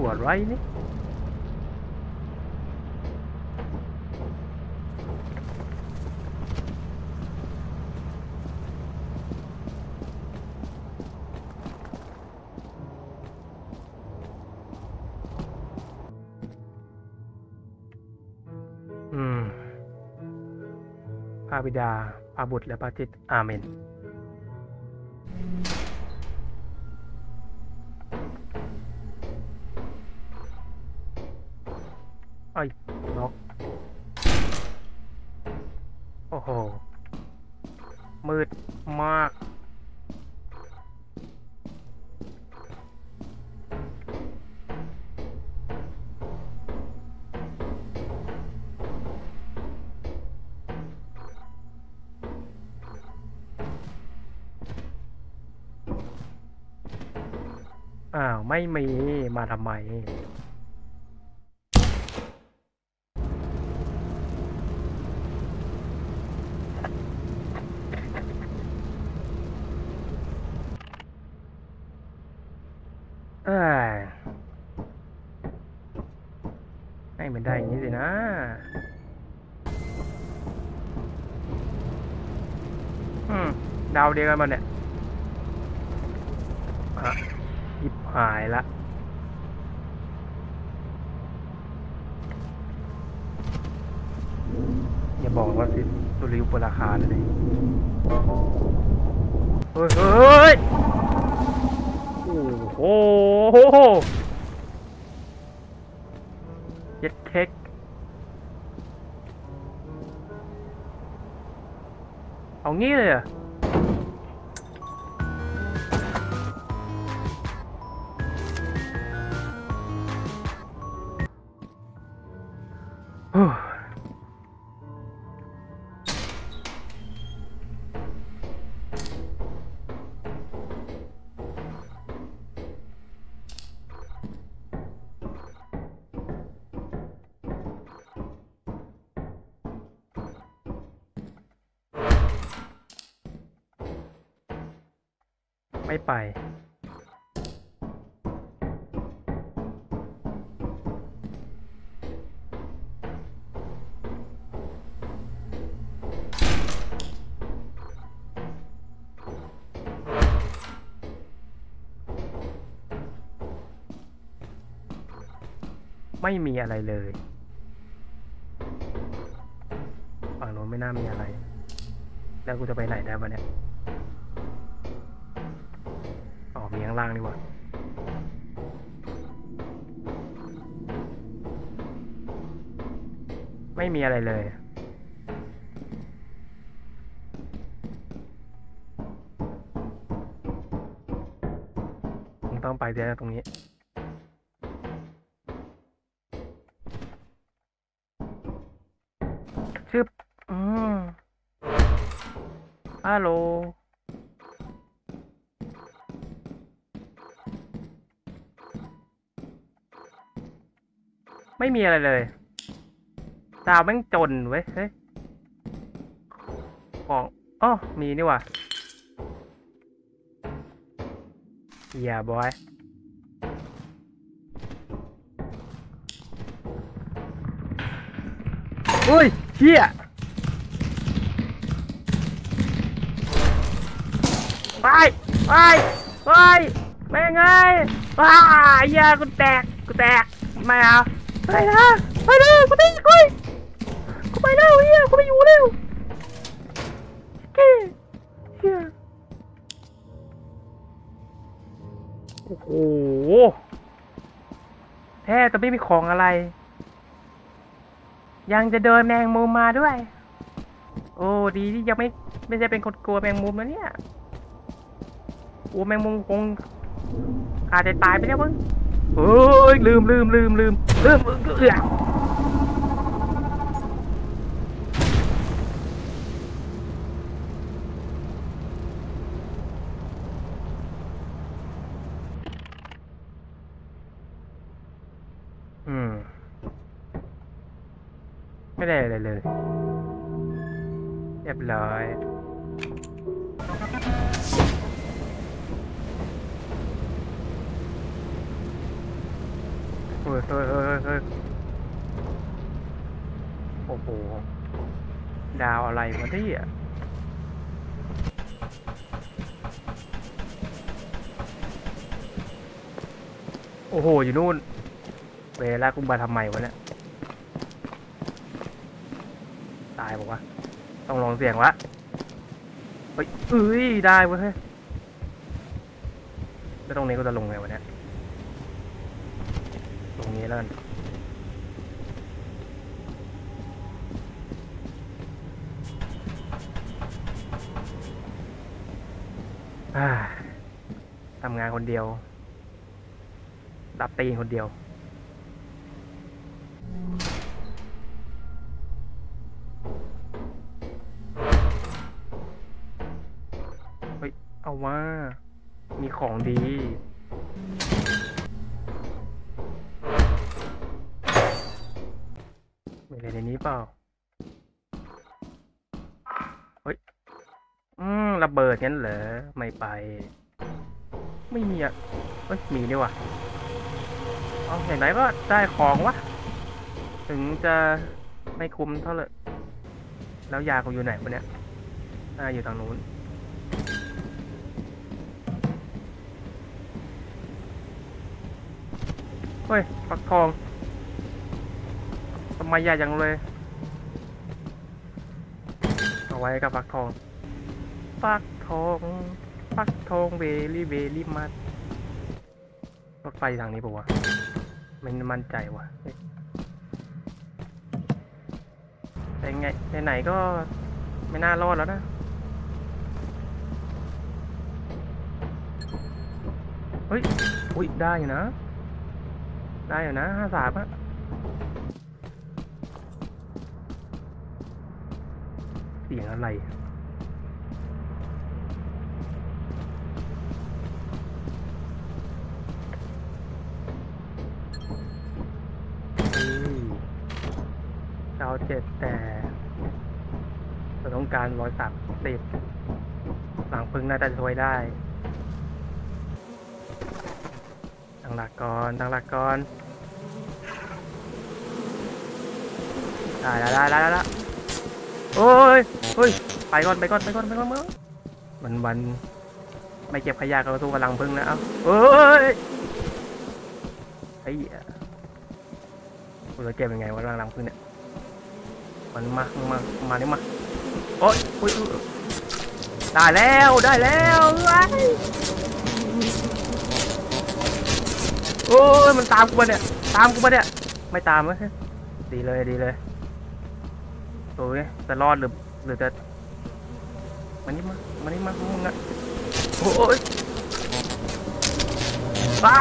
ตัวอะไรนี่อื โอ้โห มืดมาก อ้าว ไม่มี มาทำไม เอ้ยให้มันได้อย่างนี้สินะ อืมดาวเดียวกันมันเนี่ยอะยิบหายละอย่าบอกว่าสิสุริยุปราคาเลยดิเฮ้ยเฮ้ย โอ้โหเย็ดเค้กเอางี้เลยเหรอะ ไม่ไป ไม่มีอะไรเลยฝั่งโน้นไม่น่ามีอะไร แล้วกูจะไปไหนได้วะเนี่ย มีข้างล่างนี่หว่าไม่มีอะไรเลย ต้องไปเดี๋ยวตรงนี้ชึบอืมฮัลโหล ไม่มีอะไรเลย ดาวแม่งจนเว้ย เฮ้ย ของอ๋อมีนี่ว่ะอย่าบอยอุ้ยเชี่ยไปไปไปแม่งไงว้าเหี้ยากูแตก กูแตก ไม่เอา ไปนะไปเลยกูตีกูกูไปแล้วเฮียกูไม่อยู่แล้วเก้เฮียโอ้โหแท้แต่ไม่มีของอะไร ยังจะเดินแมงมุมมาด้วย โอ้ดีที่ยังไม่ไม่ใช่เป็นคนกลัวแมงมุมนะเนี่ยกลัวแมงมุมคงอาจจะตายไปแล้วมั้ง เฮ้ยลืมลืมลืมลืมลืมเอืออืมไม่ได้อะไรเลย เรียบร้อย ฮ้ยเฮ้ยเฮ้ยเฮ้ยโอ้โห ดาวอะไรวะเนี่ยโอ้โห อยู่นู่น เวลากูมาทำไมวะเนี่ย ตายบอกว่า ต้องลองเสียงวะเฮ้ยเอ้ย ได้เว้ยเฮ้ยแล้วตรงนี้ก็จะลงไงวะเนี่ย งนี้แล้วกันทำงานคนเดียว รับตีคนเดียว เฮ้ย เอาว่า มีของดี อะไรในนี้เปล่า เฮ้ย อืมระเบิดงั้นเหรอ ไม่ไป ไม่มีอะเฮ้ย มีนี่ว่ะเอาอย่างไรก็ได้ของวะ ถึงจะไม่คุ้มเท่าไหร่ แล้วยาเขาอยู่ไหนวะเนี่ยน่าอยู่ทางนู้นเฮ้ยฟักทอง ไมใหญ่จังเลย เอาไว้กับฟักทอง ฟักทอง ฟักทองเบลี่เบลี่มัดรถไฟทางนี้ปะวะไม่มั่นใจวะแต่ไงไหนๆก็ไม่น่ารอดแล้วนะเฮ้ย อุ้ย ได้อยู่นะ ได้อยู่นะห้าสามอะ สียงอะไรอืมดาวเจ็ดแต่เราต้องการร้อยสามสิบหลังพึ่งน่าจะช่วยได้ตั้งหลักก่อนตั้งหลักก่อนได้ได้ได้ได้ได้ได้ โอ้ยเฮ้ยไปก่อนไปก่อนไปก่อนไปก่อนเมื่อมันวันไม่เก็บขยะกับตู้กำลังพึ่งนะเอ้าเอ้ยไอ้เหี้ยกูจะเก็บยังไงวะกำลังพึ่งเนี่ยมันมามามาเนี่ยมาโอ๊ยโอ๊ยได้แล้วได้แล้วโอ้ยมันตามกูมาเนี่ยตามกูมาเนี่ยไม่ตามเว้ยดีเลยดีเลย โอ้ยจะรอดหรือหรือจะมานี่มามานี่มามึงอะโอ้ยบ้า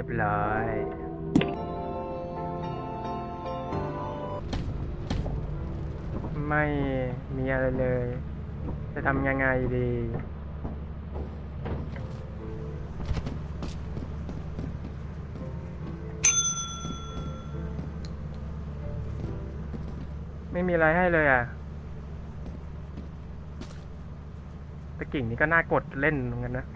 รียบร้อยไม่มีอะไรเลย จะทำยังไงดี ไม่มีอะไรให้เลยอะตะกิ่งนี้ก็น่ากดเล่นเหมือนกันนะ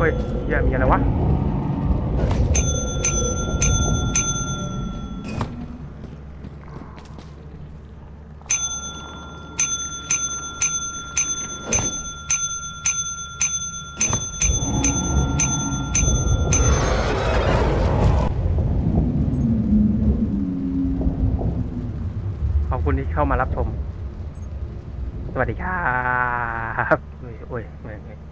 เฮ้ยเหี้ยมีอะไรวะขอบคุณที่เข้ามารับชม สวัสดีครับ โอ้ยโอ้ยโอ้ย